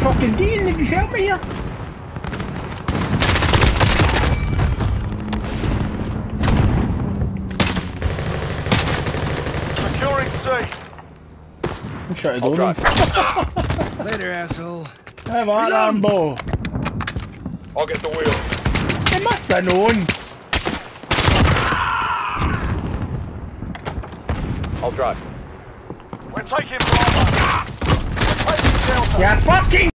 fucking demon that just help me here? Securing C. I shot it I'll drive. Later, asshole. Have a Rambo. I'll get the wheel. It must have known. I'll drive. We're taking Bravo. We're taking Delta. Yeah, fucking